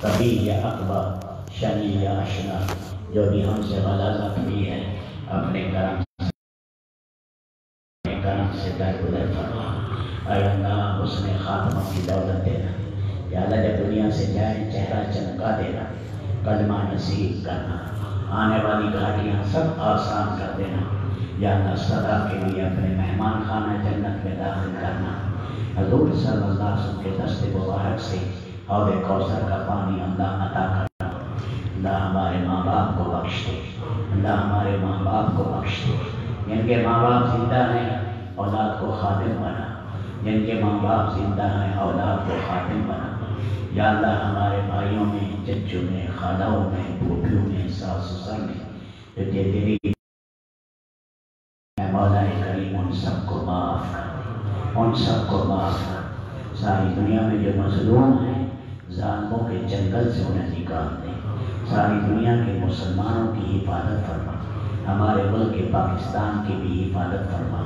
کبھی یا اکبر شنی یا اشنا جو بھی ہم سے غلازت ہوئی ہے، اپنے کرم اپنے کرم سے درگزر فرما۔ اے اللہ، اس نے خاتمہ کی دولت دینا یا اللہ جب دنیا سے جائے چہرہ چمکا دینا کلمہ نصیب کرنا۔ آنے والی گاڑیاں سب آسان کر دینا۔ یا اللہ، صدا کے لیے اپنے مہمان خانہ جنت میں داخل کرنا۔ حضور صلی اللہ علیہ وسلم کے دست مبارک سے حوض کوثر کا پانی اللہ عطا کرنا۔ اللہ ہمارے ماں باپ کو بخش دے۔ اللہ ہمارے ماں باپ کو بخش دے۔ یعنی جن کے ماں باپ زندہ ہیں، اولاد کو خادم بنا۔ یعنی جن کے ماں باپ زندہ ہیں، اولاد کو خاتم بنا۔ یا اللہ ہمارے بھائیوں میں چچوں میں خالوں میں، پھوپھیوں میں، ساس سسر میں، جو تیری مولا کریم، ان سب کو معاف کر ان سب کو معاف کر ساری دنیا میں جو مظلوم ہیں جنگل سے انہیں نکال دیں۔ ساری دنیا کے مسلمانوں کی حفاظت فرما۔ ہمارے ملک پاکستان کی بھی حفاظت فرما۔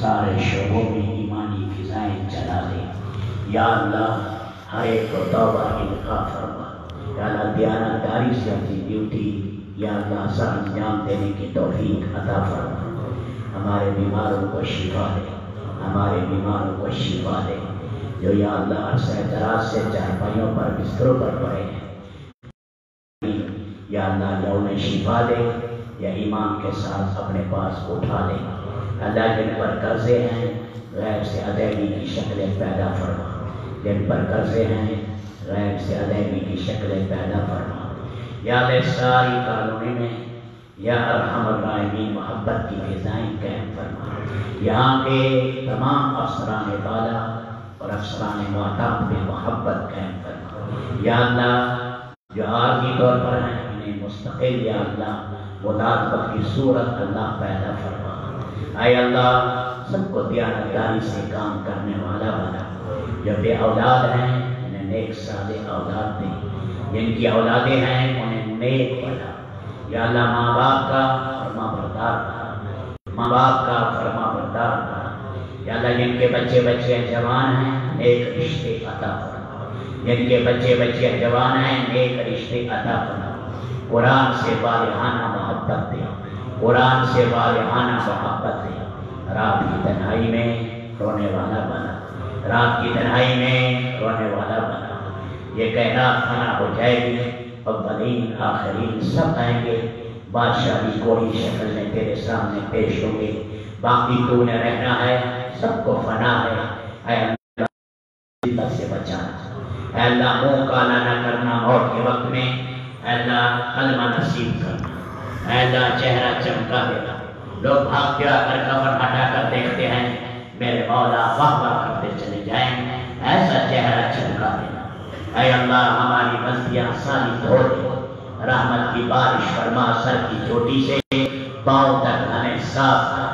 سارے شعبوں میں ایمانی فضائیں چلا دے۔ یا اللہ، ہر ایک کو توبہ انقا فرما۔ یا اللہ، دیانتداری سے اپنی ڈیوٹی، یا اللہ، سر انجام دینے کی توفیق عطا فرما۔ ہمارے بیماروں کو شفا دے۔ ہمارے بیماروں کو شفا دے۔ جو یا اللہ عرصہ دراز سے چارپائیوں پر بستروں پر پڑے ہیں۔ یا اللہ یا انہیں شفا دے یا ایمان کے ساتھ اپنے پاس اٹھا دے اللہ جن پر قرضے ہیں غیر سے ادیبی کی شکلیں پیدا فرما۔ جن پر قرضے ہیں غیر سے ادیبی کی شکلیں پیدا فرما۔ یا اللہ ساری کالونی میں یا ارحم الراحمین، محبت کی فضائیں قائم فرما۔ یہاں کے تمام افسران بالا اور افسران معتاب میں محبت قائم فرما یا اللہ، جو عارضی طور پر ہیں انہیں مستقل یا اللہ مداخبت کی صورت اللہ پیدا فرما اے اللہ، سب کو دیانتداری سے کام کرنے والا بنا۔ جو بے اولاد ہیں، انہیں نیک صالح اولاد دیں۔ جن کی اولادیں ہیں، انہیں نیک بنا۔ یا اللہ، ماں باپ کا فرما بردار بنا۔ ماں باپ کا فرما بردار بنا۔ یا اللہ جن کے بچے بچے جوان ہیں، نیک رشتے عطا فرما جن کے بچے بچے جوان ہیں، نیک رشتے عطا فرما قرآن سے والہانہ محبت دے۔ قرآن سے والہانہ محبت دے۔ رات کی تنہائی میں رونے والا بنا۔ رات کی تنہائی میں رونے والا بنا۔ یہ کہنا کھانا ہو جائے گی۔ اولین، آخرین، سب آئیں گے۔ بادشاہی کوئی شکل میں تیرے سامنے پیش ہوں گے۔ باقی تو نے رہنا ہے، سب کو فنا ہے۔ اے اللہ سے بچانا اے اللہ، منہ کالا نہ کرنا موت کے وقت میں۔ اے اللہ، کلمہ نصیب کرنا اے اللہ، چہرہ چمکا دینا۔ لوگ بھاگ کے آ کر کمر ہٹا کر دیکھتے ہیں۔ میرے مولا، واہ واہ کرتے چلے جائیں۔ ایسا چہرہ چمکا دینا۔ اے اللہ، ہماری بستیاں ساری دھو دے رحمت کی بارش فرما سر کی چوٹی سے، پاؤں تک ہمیں صاف کر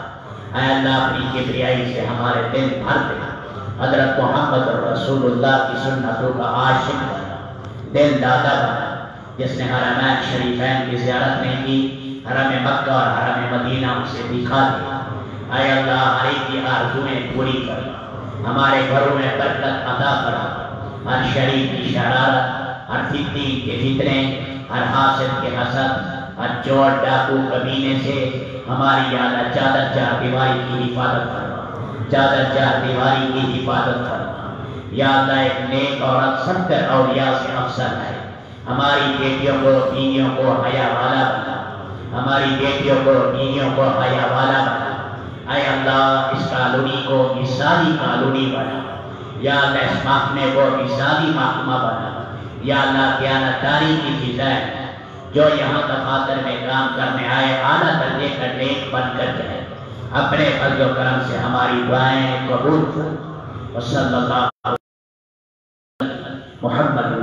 اے اللہ اپنی کبریائی سے ہمارے دل بھر دے۔ حضرت محمد رسول اللہ کی سنتوں کا عاشق بنا۔ دل دادا بنا۔ جس نے حرمین شریفین کی زیارت نہیں کی، حرم مکہ اور حرم مدینہ اسے دکھا دیا اے اللہ، ہر ایک کی آرزویں پوری کر ہمارے گھروں میں برکت عطا کرا ہر شریف کی شرارت، ہر فتنی کے فتنے ہر حاسد کے حسد ہر چور ڈاکو کمینے سے ہماری یاد چادر چار دیواری کی حفاظت فرما۔ چادر چار دیواری کی حفاظت فرما۔ یا اللہ ایک نیک عورت ستر اولیاء سے افسر ہے۔ ہماری بیٹیوں کو بیویوں کو حیا والا بنا۔ ہماری بیٹیوں کو بیویوں کو حیا والا بنا۔ اے اللہ، اس کالونی کو مثالی کالونی بنا۔ یا اللہ، اس محکمے کو مثالی محکمہ بنا۔ یا اللہ دیانتداری کی فضائیں جو یہاں دفاتر میں کام کرنے آئے، اعلیٰ درجے کا نیک بن کر جائے اپنے فضل و کرم سے ہماری دعائیں قبول کر۔ وصلی اللہ محمد